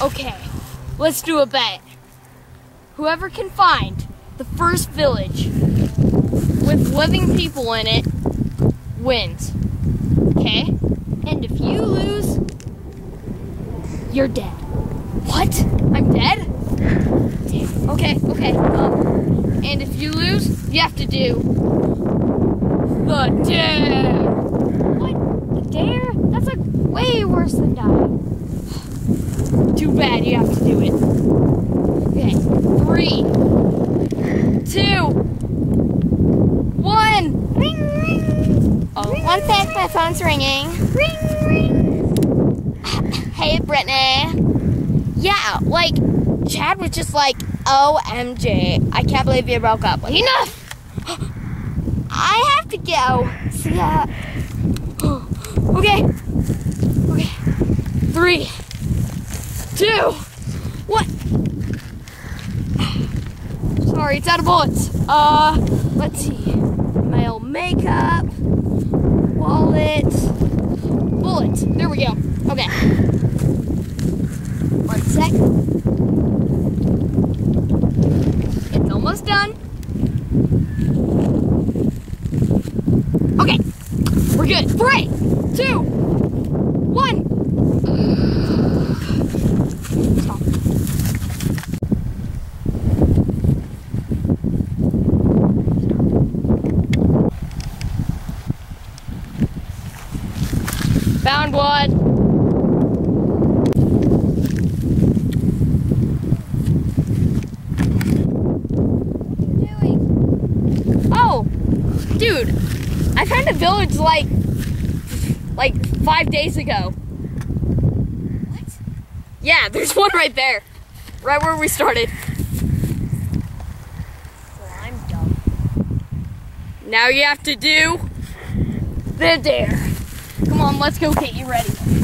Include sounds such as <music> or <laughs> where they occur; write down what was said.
Okay, let's do a bet. Whoever can find the first village with living people in it wins. Okay? And if you lose, you're dead. What? I'm dead? Okay, okay. Um, and if you lose, you have to do the dare. What? The dare? That's like way worse than dying. You have to do it. Okay, three, two, one. Ring, ring. Oh, One sec, my phone's ringing. Ring, ring. <laughs> Hey, Brittany. Yeah, like, Chad was just like, OMG, I can't believe you broke up. Like, enough. <gasps> I have to go. See ya. <gasps> Okay. Okay. Three, two, one. Sorry, it's out of bullets. Uh, let's see. My old makeup, wallet, bullets. There we go. Okay. One sec. It's almost done. Okay. We're good. Three, two, one. Found one. Oh, dude, I found a village like like five days ago. What? Yeah, there's one right there, right where we started. Well, I'm dumb. Now you have to do the dare. Come on, let's go get you ready.